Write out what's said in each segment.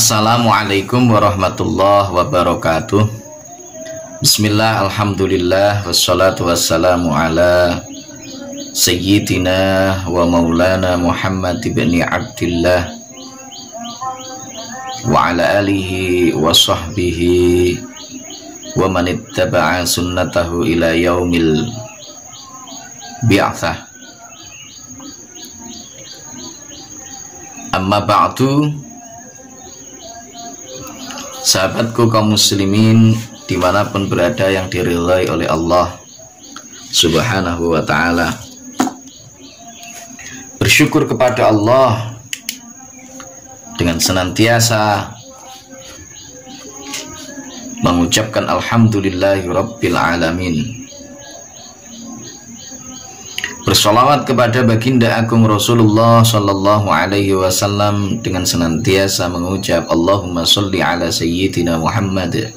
Assalamualaikum warahmatullahi wabarakatuh. Bismillah, Alhamdulillah Wassalatu wassalamu ala Sayyidina wa maulana Muhammad ibn Abdullah Wa ala alihi wa sahbihi Wa man ittaba'a sunnatahu ila yaumil bi'athah. Amma ba'du Sahabatku kaum muslimin di mana pun berada yang dirilai oleh Allah subhanahu wa ta'ala. Bersyukur kepada Allah dengan senantiasa mengucapkan Alhamdulillahi Rabbil Alamin Bersolawat kepada baginda agung Rasulullah Sallallahu Alaihi Wasallam dengan senantiasa mengucap Allahumma salli ala Sayyidina Muhammad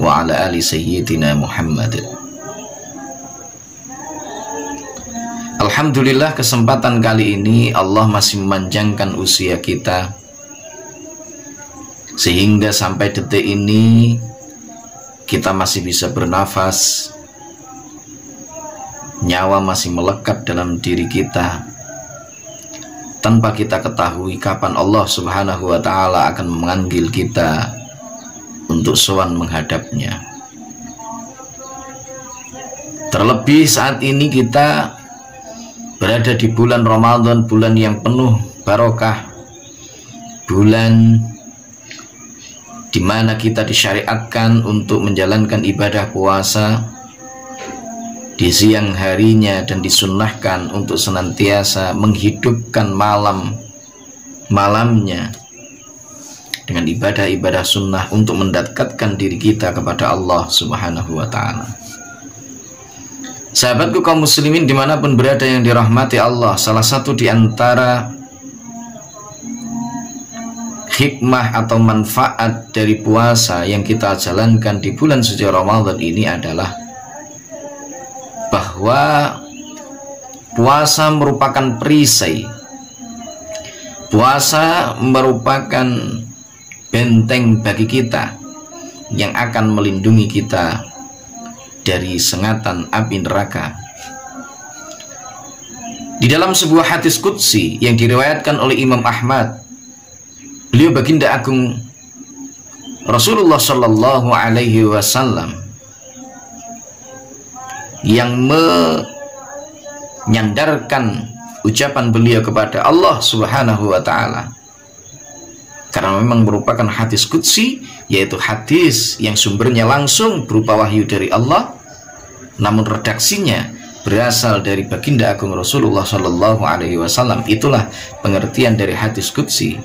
wa ala ali Sayyidina Muhammad. Alhamdulillah kesempatan kali ini Allah masih memanjangkan usia kita sehingga sampai detik ini kita masih bisa bernafas nyawa masih melekat dalam diri kita tanpa kita ketahui kapan Allah Subhanahu wa taala akan memanggil kita untuk sowan menghadapnya. Terlebih saat ini kita berada di bulan Ramadan, bulan yang penuh barokah. Bulan di mana kita disyariatkan untuk menjalankan ibadah puasa di siang harinya dan disunnahkan untuk senantiasa menghidupkan malam malamnya dengan ibadah-ibadah sunnah untuk mendekatkan diri kita kepada Allah subhanahu wa ta'ala. Sahabatku kaum muslimin di mana pun berada yang dirahmati Allah salah satu di antara hikmah atau manfaat dari puasa yang kita jalankan di bulan suci Ramadan ini adalah bahwa puasa merupakan perisai. Puasa merupakan benteng bagi kita yang akan melindungi kita dari sengatan api neraka. Di dalam sebuah hadis kudsi yang diriwayatkan oleh Imam Ahmad beliau baginda agung Rasulullah Shallallahu Alaihi Wasallam yang menyandarkan ucapan beliau kepada Allah Subhanahu wa taala. Karena memang merupakan hadis qudsi yaitu hadis yang sumbernya langsung berupa wahyu dari Allah namun redaksinya berasal dari baginda agung Rasulullah Shallallahu alaihi wasallam. Itulah pengertian dari hadis qudsi.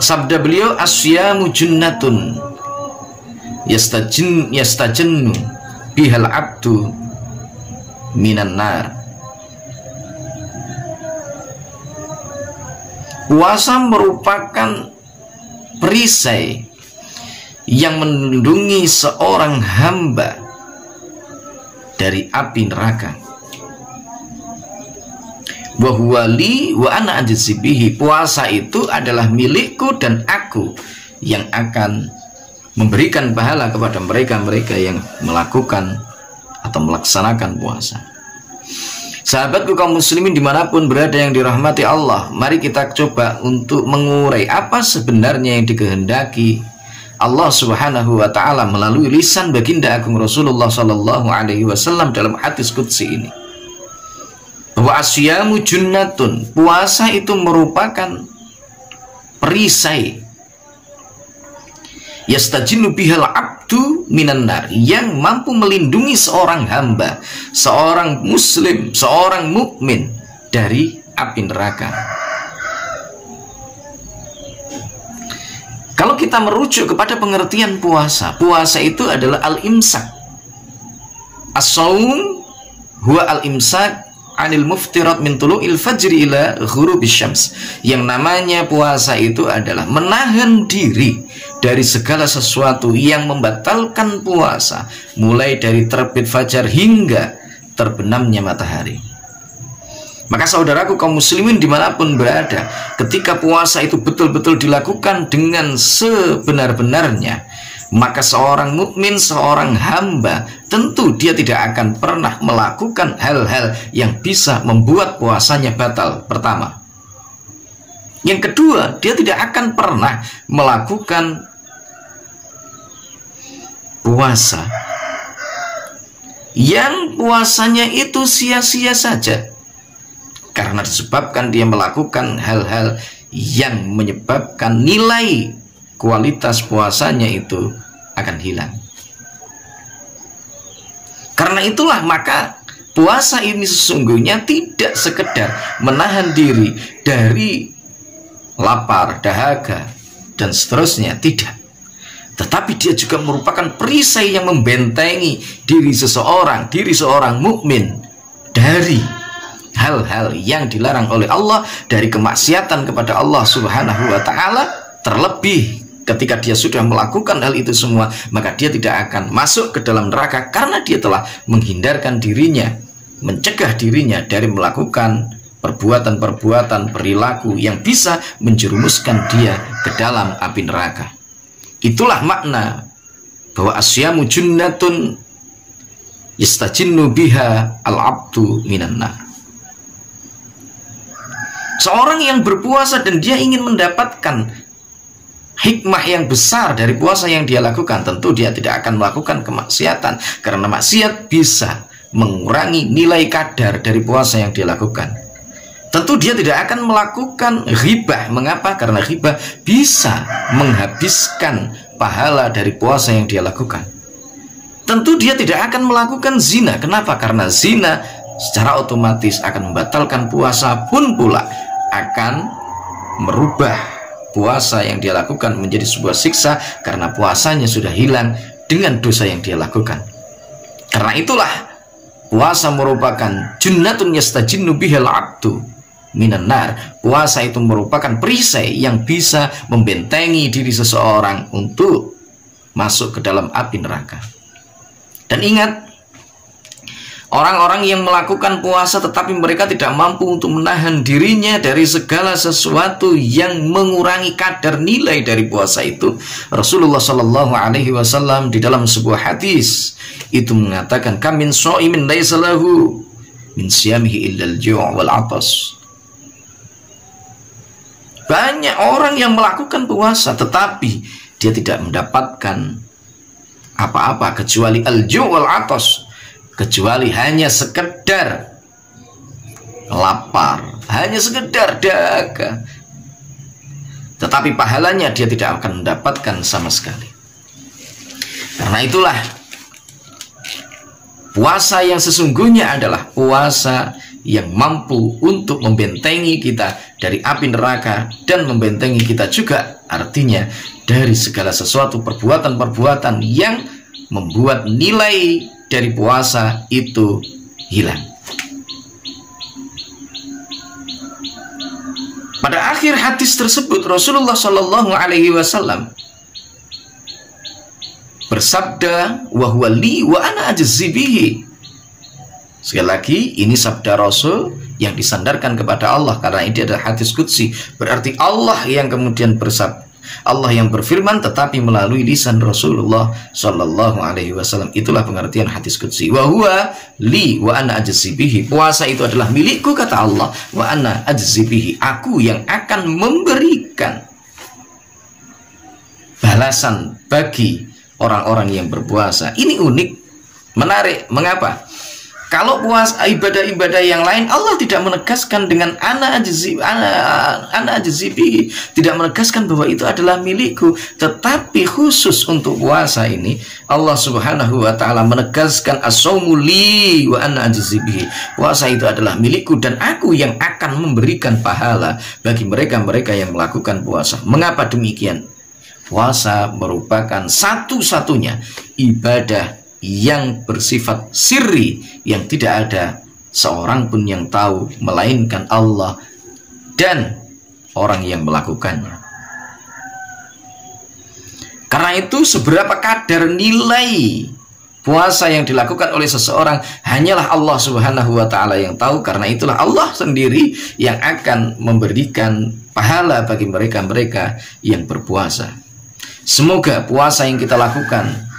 Sabda beliau asyamu junnatun yastajin yastajannu bihal abdu minan nar Puasa merupakan perisai yang melindungi seorang hamba dari api neraka. Wahwali wa ana. Puasa itu adalah milikku dan aku yang akan memberikan pahala kepada mereka-mereka yang melakukan atau melaksanakan puasa. Sahabatku kaum muslimin di mana pun berada yang dirahmati Allah Mari kita coba untuk mengurai apa sebenarnya yang dikehendaki Allah subhanahu wa ta'ala melalui lisan baginda agung Rasulullah sallallahu alaihi wasallam dalam hadis kudsi ini Bahwa asyamu junnatun Puasa itu merupakan perisai yastajinu bihal abdu minan nar yang mampu melindungi seorang hamba, seorang muslim, seorang mukmin dari api neraka. Kalau kita merujuk kepada pengertian puasa, puasa itu adalah al-imsak. As-saum huwa al-imsak anil muftirat min tulu'il fajri ila ghurubis syams. Yang namanya puasa itu adalah menahan diri dari segala sesuatu yang membatalkan puasa, mulai dari terbit fajar hingga terbenamnya matahari. Maka saudaraku kaum muslimin di mana pun berada Ketika puasa itu betul-betul dilakukan dengan sebenar-benarnya Maka seorang mukmin, seorang hamba Tentu dia tidak akan pernah melakukan hal-hal yang bisa membuat puasanya batal Pertama. Yang kedua, dia tidak akan pernah melakukan puasa. Yang puasanya itu sia-sia saja. Karena disebabkan dia melakukan hal-hal yang menyebabkan nilai kualitas puasanya itu akan hilang. Karena itulah maka puasa ini sesungguhnya tidak sekedar menahan diri dari lapar, dahaga, dan seterusnya, tidak. Tetapi dia juga merupakan perisai yang membentengi diri seseorang, diri seorang mukmin dari hal-hal yang dilarang oleh Allah dari kemaksiatan kepada Allah Subhanahu wa taala terlebih ketika dia sudah melakukan hal itu semua maka dia tidak akan masuk ke dalam neraka karena dia telah menghindarkan dirinya mencegah dirinya dari melakukan perbuatan-perbuatan perilaku yang bisa menjerumuskan dia ke dalam api neraka. Itulah makna bahwa asyamu junnatun yastajinnu biha al-abdu minan nar. Seorang yang berpuasa dan dia ingin mendapatkan hikmah yang besar dari puasa yang dia lakukan, tentu dia tidak akan melakukan kemaksiatan karena maksiat bisa mengurangi nilai kadar dari puasa yang dia lakukan. Tentu dia tidak akan melakukan riba. Mengapa? Karena riba bisa menghabiskan pahala dari puasa yang dia lakukan. Tentu dia tidak akan melakukan zina. Kenapa? Karena zina secara otomatis akan membatalkan puasa pun pula akan merubah puasa yang dia lakukan menjadi sebuah siksa karena puasanya sudah hilang dengan dosa yang dia lakukan. Karena itulah puasa merupakan junnatun yastajinnu bihal abdu minan. Puasa itu merupakan perisai yang bisa membentengi diri seseorang untuk masuk ke dalam api neraka. Dan ingat, Orang-orang yang melakukan puasa tetapi mereka tidak mampu untuk menahan dirinya dari segala sesuatu yang mengurangi kadar nilai dari puasa itu. Rasulullah Shallallahu Alaihi Wasallam di dalam sebuah hadis itu mengatakan kamin so'imin laisalahu min siyamihi illal wal atas. Banyak orang yang melakukan puasa tetapi dia tidak mendapatkan apa-apa kecuali al-ju' wal atas kecuali hanya sekedar lapar, hanya sekedar dagang. Tetapi pahalanya dia tidak akan mendapatkan sama sekali. Karena itulah puasa yang sesungguhnya adalah puasa yang mampu untuk membentengi kita dari api neraka dan membentengi kita juga artinya dari segala sesuatu perbuatan-perbuatan yang membuat nilai dari puasa itu hilang. Pada akhir hadis tersebut Rasulullah Shallallahu Alaihi Wasallam bersabda wahwa li wa ana ajzibihi. Sekali lagi ini sabda Rasul yang disandarkan kepada Allah karena ini adalah hadis kudsi berarti Allah yang kemudian bersabda Allah yang berfirman tetapi melalui lisan Rasulullah Shallallahu Alaihi Wasallam. Itulah pengertian hadis kudsi wa huwa li wa ana ajzibihi puasa itu adalah milikku kata Allah. Wa ana ajzibihi aku yang akan memberikan balasan bagi orang-orang yang berpuasa. Ini unik. Menarik. Mengapa kalau puasa ibadah-ibadah yang lain Allah tidak menegaskan dengan ana ajzi ana, ana tidak menegaskan bahwa itu adalah milikku, tetapi khusus untuk puasa ini Allah Subhanahu wa taala menegaskan as-saumu li wa ana. Puasa itu adalah milikku dan aku yang akan memberikan pahala bagi mereka-mereka yang melakukan puasa. Mengapa demikian? Puasa merupakan satu-satunya ibadah yang bersifat sirri yang tidak ada seorang pun yang tahu melainkan Allah dan orang yang melakukannya. Karena itu seberapa kadar nilai Puasa yang dilakukan oleh seseorang hanyalah Allah Subhanahu wa taala yang tahu karena itulah Allah sendiri yang akan memberikan pahala bagi mereka-mereka yang berpuasa. Semoga puasa yang kita lakukan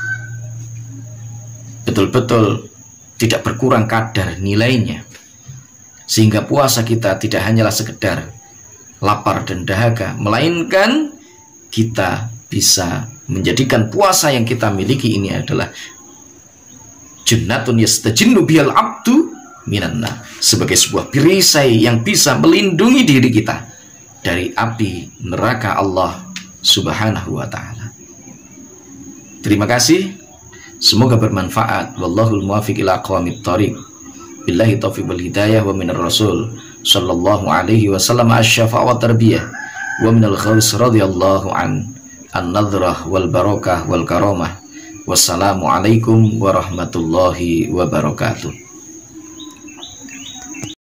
betul-betul tidak berkurang kadar nilainya. Sehingga puasa kita tidak hanyalah sekedar lapar dan dahaga, melainkan kita bisa menjadikan puasa yang kita miliki ini adalah jannatun yastajinnu bihal abdu minanna sebagai sebuah perisai yang bisa melindungi diri kita dari api neraka Allah Subhanahu wa taala. Terima kasih. Semoga bermanfaat. Wallahul muwaffiq ila aqwamit thoriq. Billahi taufiq wal hidayah wa minar rasul sallallahu alaihi wasallam asy-syafa' wa tarbiyah wa minal khaus radhiyallahu an an-nadrah wal barakah wal karamah Wassalamualaikum warahmatullahi wabarakatuh.